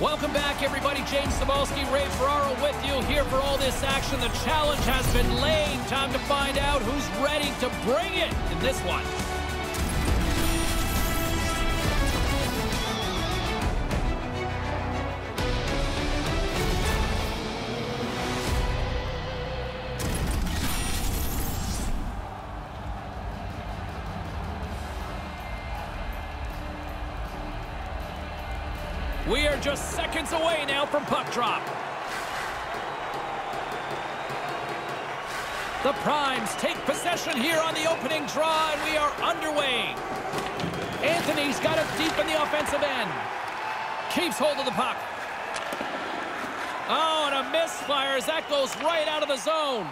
Welcome back, everybody. James Cybulski, Ray Ferraro with you here for all this action. The challenge has been laid. Time to find out who's ready to bring it in this one. Drop. The Primes take possession here on the opening draw, and we are underway. Anthony's got it deep in the offensive end. Keeps hold of the puck. Oh, and a misfire as that goes right out of the zone.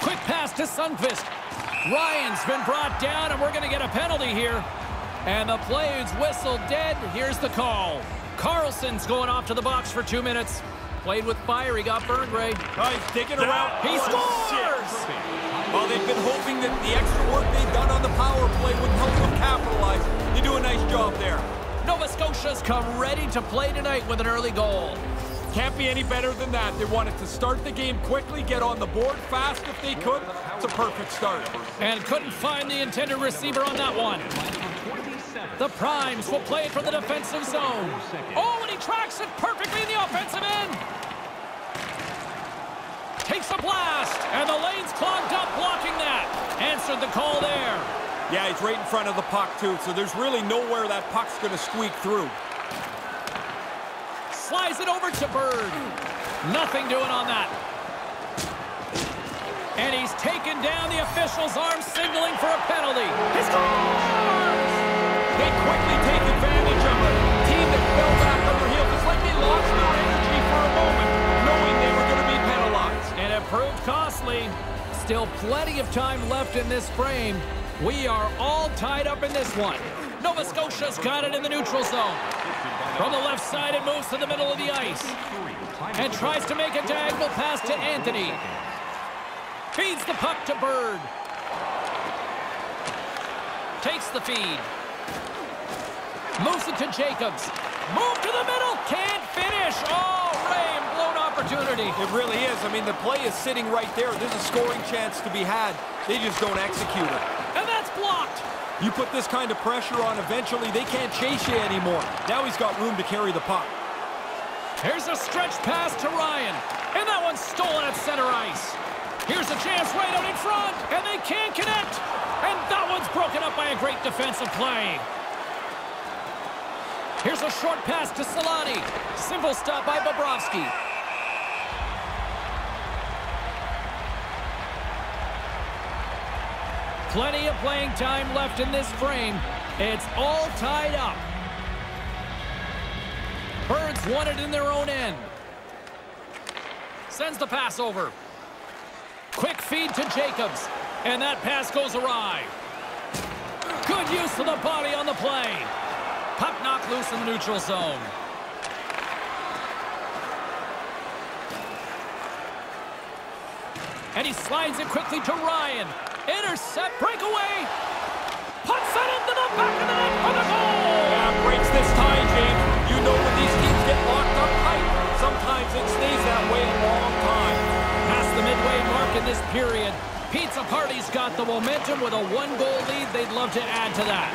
Quick pass to Sundqvist. Ryan's been brought down, and we're going to get a penalty here. And the play is whistled dead. Here's the call. Carlson's going off to the box for two minutes. Played with fire. He got burned, Ray. Oh, he's digging around. He oh, scores! Well, they've been hoping that the extra work they've done on the power play would help them capitalize. They do a nice job there. Nova Scotia's come ready to play tonight with an early goal. Can't be any better than that. They wanted to start the game quickly, get on the board fast if they could. It's a perfect start. And couldn't find the intended receiver on that one. The Primes will play it from the defensive zone. Oh, and he tracks it perfectly in the offensive end. Takes a blast, and the lane's clogged up blocking that. Answered the call there. Yeah, he's right in front of the puck, too, so there's really nowhere that puck's going to squeak through. Slides it over to Bird. Nothing doing on that. And he's taken down the official's arm, signaling for a penalty. He scores! Take advantage of a team that fell back on their heels. It's like they lost their energy for a moment, knowing they were going to be penalized. And it proved costly. Still plenty of time left in this frame. We are all tied up in this one. Nova Scotia's got it in the neutral zone. From the left side, it moves to the middle of the ice. And tries to make a diagonal pass to Anthony. Feeds the puck to Bird. Takes the feed. Moves it to Jacobs. Move to the middle. Can't finish. Oh, Ray, blown opportunity. It really is. I mean, the play is sitting right there. There's a scoring chance to be had. They just don't execute it. And that's blocked. You put this kind of pressure on, eventually they can't chase you anymore. Now he's got room to carry the puck. Here's a stretch pass to Ryan. And that one's stolen at center ice. Here's a chance right out in front. And they can't connect. And that one's broken up by a great defensive play. Here's a short pass to Solani. Simple stop by Bobrovsky. Plenty of playing time left in this frame. It's all tied up. Birds won it in their own end. Sends the pass over. Quick feed to Jacobs. And that pass goes awry. Good use of the body on the play. Loose in the neutral zone. And he slides it quickly to Ryan. Intercept, breakaway. Puts it into the back of the net for the goal. Yeah, breaks this tie, James. You know when these teams get locked up tight, sometimes it stays that way a long time. Past the midway mark in this period, Pizza Party's got the momentum with a one-goal lead. They'd love to add to that.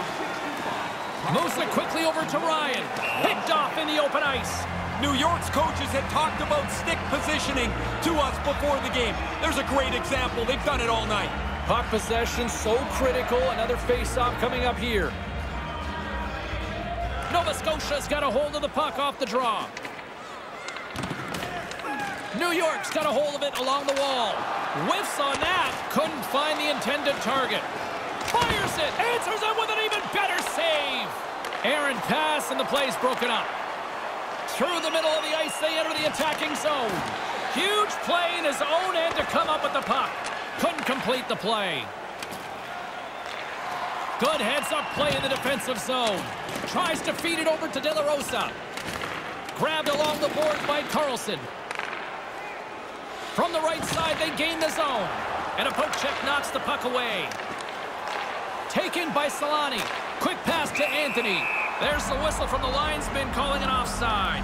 Moves it quickly over to Ryan. Picked off in the open ice. New York's coaches had talked about stick positioning to us before the game. There's a great example. They've done it all night. Puck possession so critical. Another face-off coming up here. Nova Scotia's got a hold of the puck off the draw. New York's got a hold of it along the wall. Whiffs on that. Couldn't find the intended target. Fires it. Answers it with an even better save. Aaron pass and the play's broken up. Through the middle of the ice, they enter the attacking zone. Huge play in his own end to come up with the puck. Couldn't complete the play. Good heads-up play in the defensive zone. Tries to feed it over to De La Rosa. Grabbed along the board by Carlson. From the right side, they gain the zone. And a poke check knocks the puck away. Taken by Solani. Quick pass to Anthony. There's the whistle from the linesman calling an offside.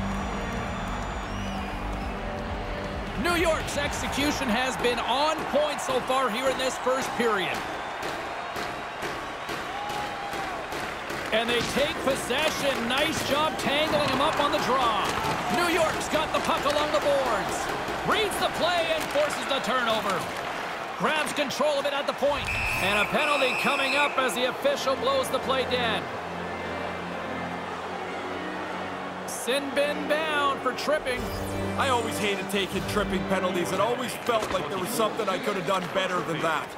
New York's execution has been on point so far here in this first period. And they take possession. Nice job tangling him up on the draw. New York's got the puck along the boards. Reads the play and forces the turnover. Grabs control of it at the point. And a penalty coming up as the official blows the play dead. Sin bin bound for tripping. I always hated taking tripping penalties. It always felt like there was something I could have done better than that.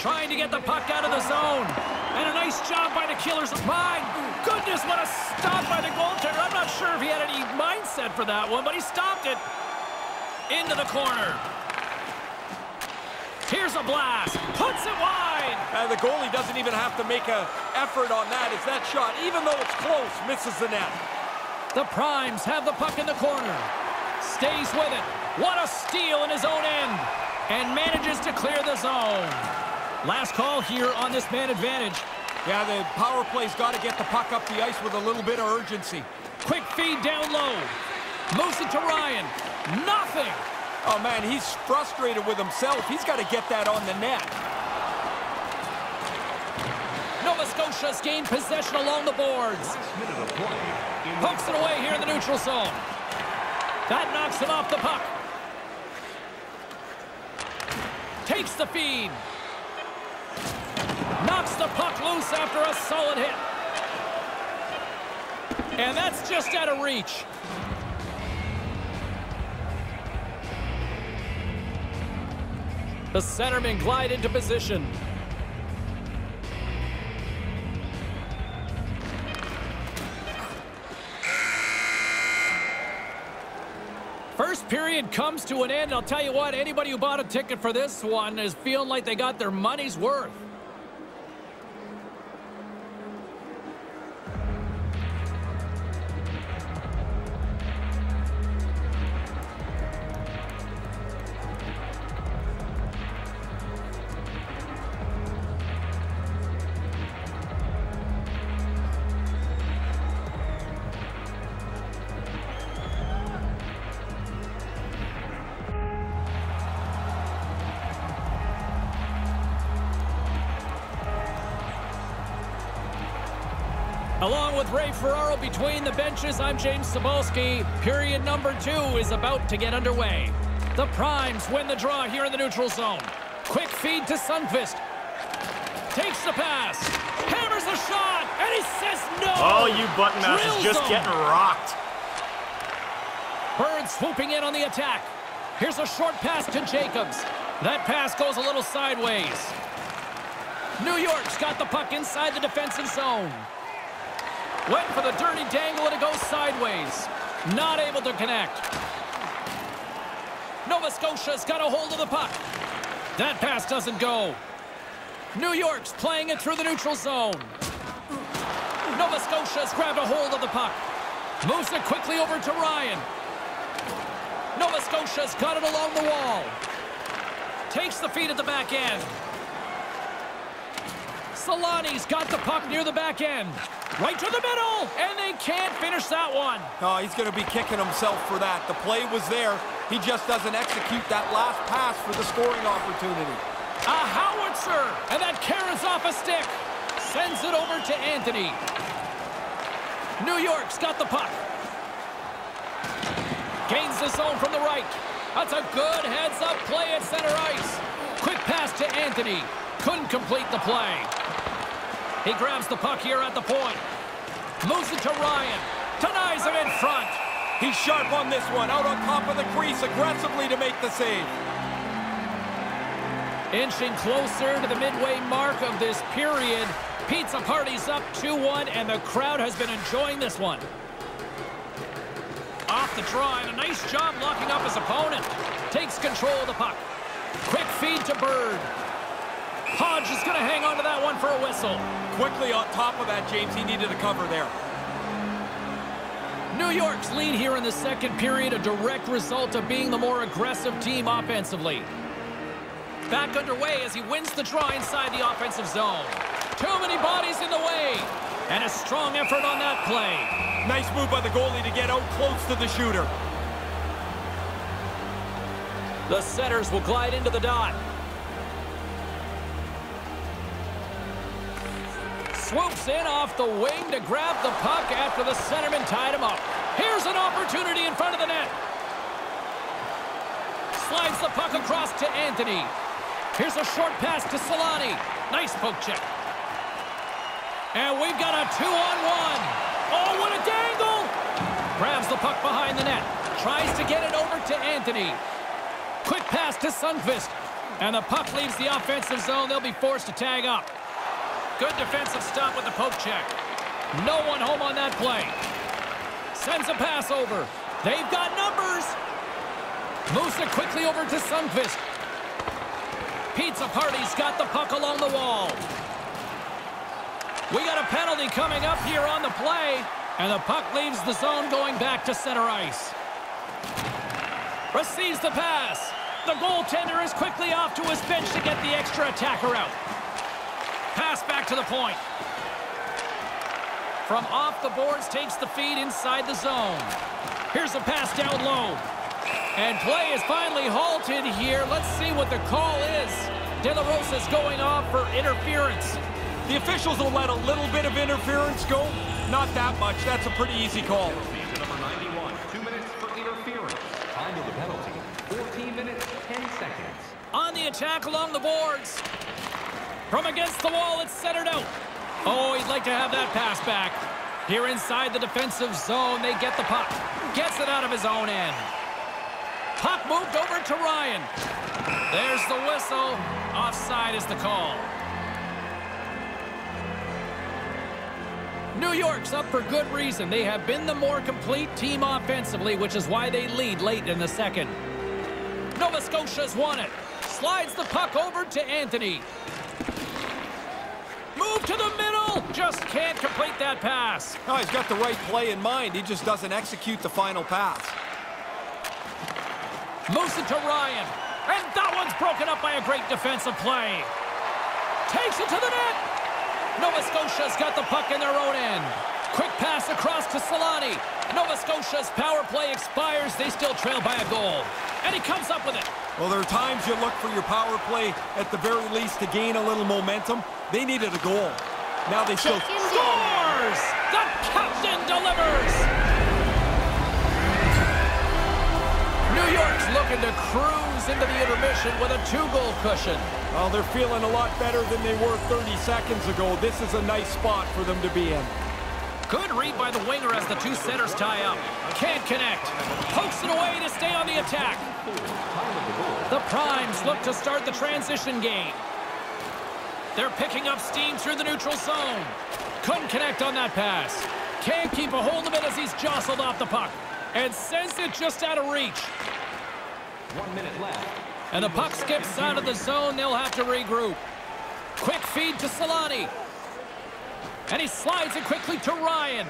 Trying to get the puck out of the zone. And a nice job by the Killers. My goodness, what a stop by the goaltender. I'm not sure if he had any mindset for that one, but he stopped it. Into the corner. Here's a blast. Puts it wide. And the goalie doesn't even have to make an effort on that as that shot, even though it's close, misses the net. The Primes have the puck in the corner. Stays with it. What a steal in his own end. And manages to clear the zone. Last call here on this man advantage. Yeah, the power play's got to get the puck up the ice with a little bit of urgency. Quick feed down low. Moves it to Ryan. Nothing. Oh, man, he's frustrated with himself. He's got to get that on the net. Scotia's gained possession along the boards. Pokes it away here in the neutral zone. That knocks him off the puck. Takes the feed. Knocks the puck loose after a solid hit. And that's just out of reach. The centermen glide into position. First period comes to an end. I'll tell you what, anybody who bought a ticket for this one is feeling like they got their money's worth. Along with Ray Ferraro between the benches, I'm James Cybulski. Period number two is about to get underway. The Primes win the draw here in the neutral zone. Quick feed to Sundqvist. Takes the pass. Hammers the shot. And he says no. Oh, you button mouth is just getting rocked. Bird swooping in on the attack. Here's a short pass to Jacobs. That pass goes a little sideways. New York's got the puck inside the defensive zone. Went for the dirty dangle and it goes sideways. Not able to connect. Nova Scotia's got a hold of the puck. That pass doesn't go. New York's playing it through the neutral zone. Nova Scotia's grabbed a hold of the puck. Moves it quickly over to Ryan. Nova Scotia's got it along the wall. Takes the feed at the back end. Solani's got the puck near the back end. Right to the middle, and they can't finish that one. Oh, he's going to be kicking himself for that. The play was there. He just doesn't execute that last pass for the scoring opportunity. A howitzer, and that carries off a stick. Sends it over to Anthony. New York's got the puck. Gains the zone from the right. That's a good heads-up play at center ice. Quick pass to Anthony. Couldn't complete the play. He grabs the puck here at the point. Moves it to Ryan. Denies him in front. He's sharp on this one, out on top of the crease aggressively to make the save. Inching closer to the midway mark of this period. Pizza Party's up 2-1, and the crowd has been enjoying this one. Off the draw, and a nice job locking up his opponent. Takes control of the puck. Quick feed to Bird. Hodge is going to hang on to that one for a whistle. Quickly on top of that, James, he needed a cover there. New York's lead here in the second period, a direct result of being the more aggressive team offensively. Back underway as he wins the draw inside the offensive zone. Too many bodies in the way. And a strong effort on that play. Nice move by the goalie to get out close to the shooter. The setters will glide into the dot. Swoops in off the wing to grab the puck after the centerman tied him up. Here's an opportunity in front of the net. Slides the puck across to Anthony. Here's a short pass to Solani. Nice poke check. And we've got a two-on-one. Oh, what a dangle! Grabs the puck behind the net. Tries to get it over to Anthony. Quick pass to Sundqvist. And the puck leaves the offensive zone. They'll be forced to tag up. Good defensive stop with the poke check. No one home on that play. Sends a pass over. They've got numbers. Moves it quickly over to Sundqvist. Pizza Party's got the puck along the wall. We got a penalty coming up here on the play. And the puck leaves the zone going back to center ice. Receives the pass. The goaltender is quickly off to his bench to get the extra attacker out. Pass back to the point. From off the boards, takes the feed inside the zone. Here's a pass down low. And play is finally halted here. Let's see what the call is. De La Rosa's going off for interference. The officials will let a little bit of interference go. Not that much. That's a pretty easy call. Number 91, two minutes for interference. Time of the penalty, 14 minutes, 10 seconds. On the attack along the boards. From against the wall, it's centered out. Oh, he'd like to have that pass back. Here inside the defensive zone, they get the puck. Gets it out of his own end. Puck moved over to Ryan. There's the whistle. Offside is the call. New York's up for good reason. They have been the more complete team offensively, which is why they lead late in the second. Nova Scotia's won it. Slides the puck over to Anthony. Move to the middle. Just can't complete that pass. Oh, he's got the right play in mind. He just doesn't execute the final pass. Moves it to Ryan. And that one's broken up by a great defensive play. Takes it to the net. Nova Scotia's got the puck in their own end. Quick pass across to Solani. Nova Scotia's power play expires. They still trail by a goal. And he comes up with it. Well, there are times you look for your power play at the very least to gain a little momentum. They needed a goal. Now they still... Scores! The captain delivers! New York's looking to cruise into the intermission with a two-goal cushion. Well, they're feeling a lot better than they were 30 seconds ago. This is a nice spot for them to be in. Good read by the winger as the two centers tie up. Can't connect. Pokes it away to stay on the attack. The Primes look to start the transition game. They're picking up steam through the neutral zone. Couldn't connect on that pass. Can't keep a hold of it as he's jostled off the puck. And sends it just out of reach. One minute left. And the puck skips out of the zone. They'll have to regroup. Quick feed to Solani. And he slides it quickly to Ryan.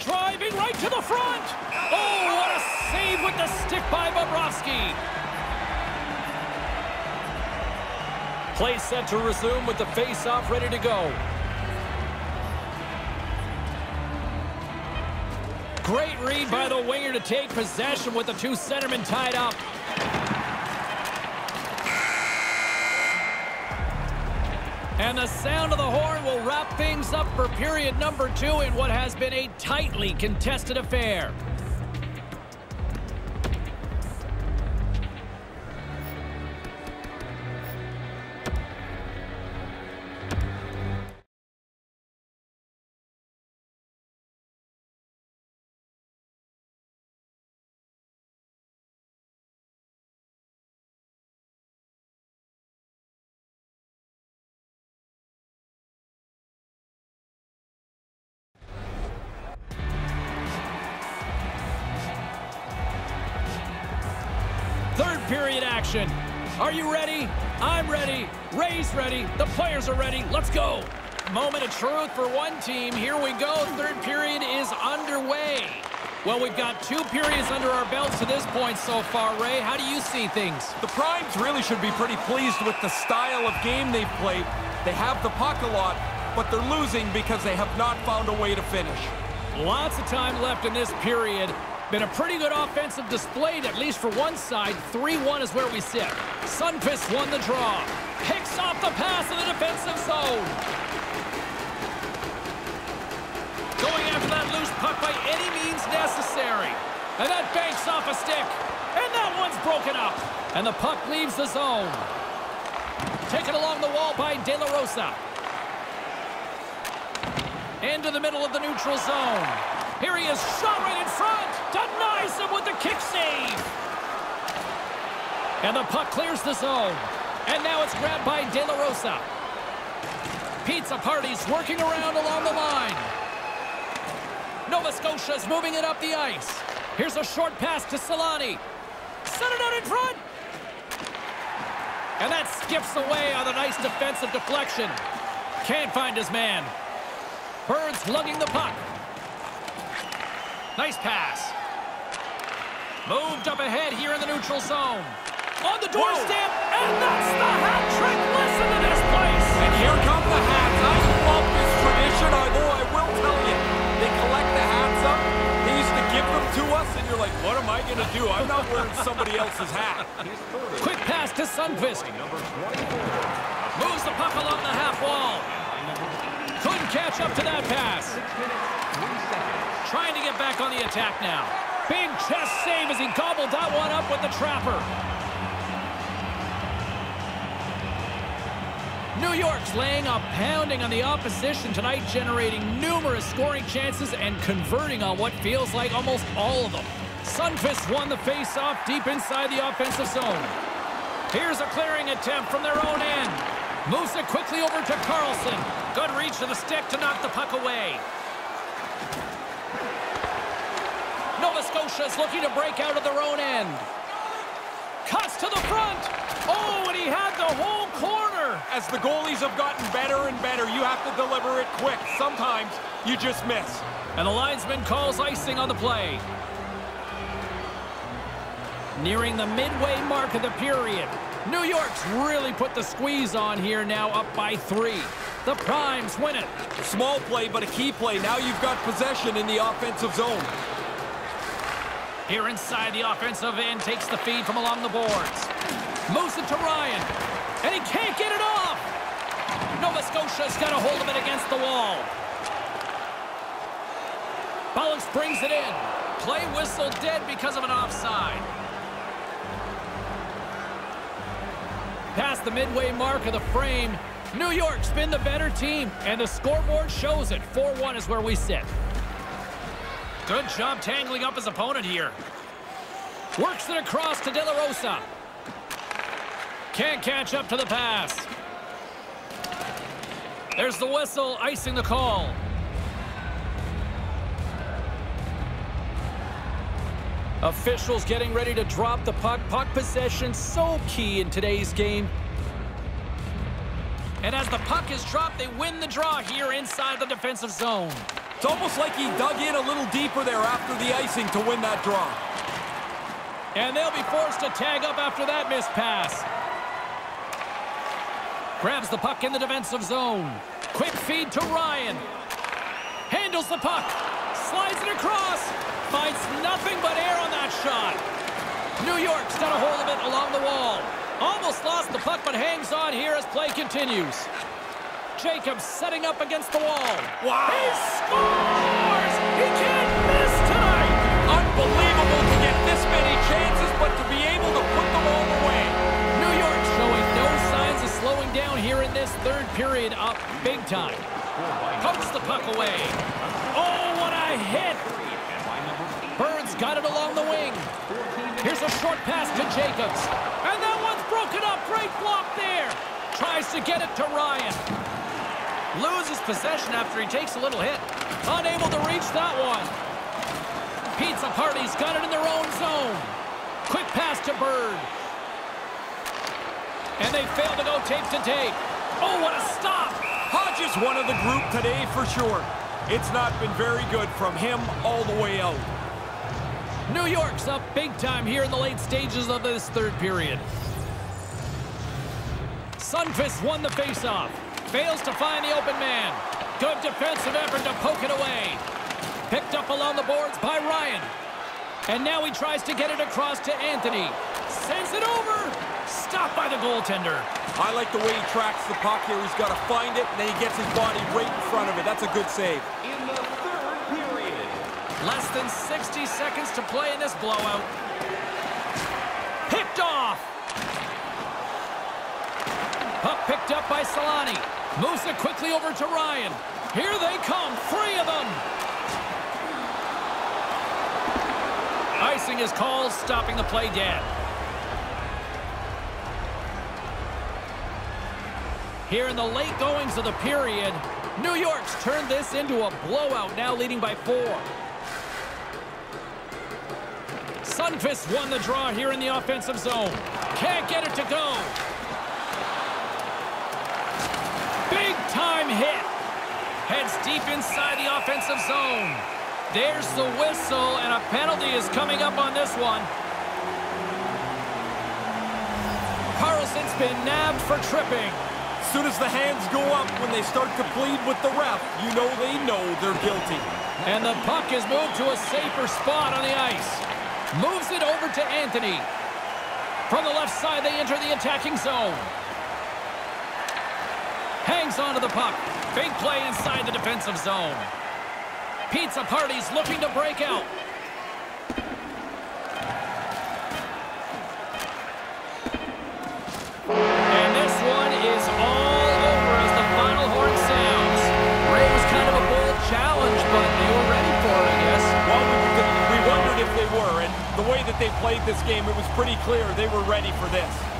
Driving right to the front. Oh, what a save with the stick by Bobrovsky. Play set to resume with the face-off ready to go. Great read by the winger to take possession with the two centermen tied up. And the sound of the horn will wrap things up for period number two in what has been a tightly contested affair. Action. Are you ready? I'm ready. Ray's ready. The players are ready. Let's go. Moment of truth for one team. Here we go. Third period is underway. Well, we've got two periods under our belts to this point so far, Ray. How do you see things? The Primes really should be pretty pleased with the style of game they've played. They have the puck a lot, but they're losing because they have not found a way to finish. Lots of time left in this period. Been a pretty good offensive display, at least for one side. 3-1 is where we sit. Sundqvist won the draw. Picks off the pass in the defensive zone. Going after that loose puck by any means necessary. And that banks off a stick. And that one's broken up. And the puck leaves the zone. Taken along the wall by De La Rosa. Into the middle of the neutral zone. Here he is, shot right in front. Denies him with the kick save. And the puck clears the zone. And now it's grabbed by De La Rosa. Pizza Party's working around along the line. Nova Scotia's moving it up the ice. Here's a short pass to Solani. Set it out in front. And that skips away on a nice defensive deflection. Can't find his man. Birds lugging the puck. Nice pass. Moved up ahead here in the neutral zone. On the doorstep, and that's the hat trick. Listen to this place. And here come the hats. I love this tradition, although I will tell you, they collect the hats up. They used to give them to us, and you're like, what am I going to do? I'm not wearing somebody else's hat. Quick pass to Sundqvist. Moves the puck along the half wall. Couldn't catch up to that pass. Trying to get back on the attack now. Big chest save as he gobbled that one up with the trapper. New York's laying a pounding on the opposition tonight, generating numerous scoring chances and converting on what feels like almost all of them. Sundqvist won the face-off deep inside the offensive zone. Here's a clearing attempt from their own end. Moves it quickly over to Carlson. Good reach of the stick to knock the puck away. Scotia's looking to break out of their own end. Cuts to the front. Oh, and he had the whole corner. As the goalies have gotten better and better, you have to deliver it quick. Sometimes you just miss. And the linesman calls icing on the play. Nearing the midway mark of the period. New York's really put the squeeze on here now up by three. The Primes win it. Small play, but a key play. Now you've got possession in the offensive zone. Here inside the offensive end, takes the feed from along the boards. Moves it to Ryan, and he can't get it off. Nova Scotia's got a hold of it against the wall. Bollocks brings it in. Play whistle dead because of an offside. Past the midway mark of the frame, New York's been the better team, and the scoreboard shows it. 4-1 is where we sit. Good job tangling up his opponent here. Works it across to De La Rosa. Can't catch up to the pass. There's the whistle, icing the call. Officials getting ready to drop the puck. Puck possession so key in today's game. And as the puck is dropped, they win the draw here inside the defensive zone. It's almost like he dug in a little deeper there after the icing to win that draw. And they'll be forced to tag up after that missed pass. Grabs the puck in the defensive zone. Quick feed to Ryan. Handles the puck. Slides it across. Finds nothing but air on that shot. New York's got a hold of it along the wall. Almost lost the puck, but hangs on here as play continues. Jacobs setting up against the wall. Wow. He scores! He can't miss tonight! Unbelievable to get this many chances, but to be able to put them all away. New York showing no signs of slowing down here in this third period up big time. Pokes the puck away. Oh, what a hit! Burns got it along the wing. Here's a short pass to Jacobs. And that one's broken up. Great block there. Tries to get it to Ryan. Loses possession after he takes a little hit. Unable to reach that one. Pizza Party's got it in their own zone. Quick pass to Bird. And they fail to go tape to tape. Oh, what a stop! Hodges one of the group today for sure. It's not been very good from him all the way out. New York's up big time here in the late stages of this third period. Sundqvist won the faceoff. Fails to find the open man. Good defensive effort to poke it away. Picked up along the boards by Ryan. And now he tries to get it across to Anthony. Sends it over. Stopped by the goaltender. I like the way he tracks the puck here. He's got to find it, and then he gets his body right in front of it. That's a good save. In the third period. Less than 60 seconds to play in this blowout. Picked off. Puck picked up by Solani. Moves it quickly over to Ryan. Here they come, three of them. Icing is called, stopping the play dead. Here in the late goings of the period, New York's turned this into a blowout, now leading by four. Sundqvist won the draw here in the offensive zone. Can't get it to go. Big time hit. Deep inside the offensive zone. There's the whistle, and a penalty is coming up on this one. Carlson's been nabbed for tripping. As soon as the hands go up when they start to plead with the ref, you know they know they're guilty. And the puck is moved to a safer spot on the ice. Moves it over to Anthony. From the left side, they enter the attacking zone. Hangs onto the puck. Big play inside the defensive zone. Pizza Party's looking to break out. And this one is all over as the final horn sounds. Ray was kind of a bold challenge, but they were ready for it, I guess. Well, we, we wondered if they were, and the way that they played this game, it was pretty clear they were ready for this.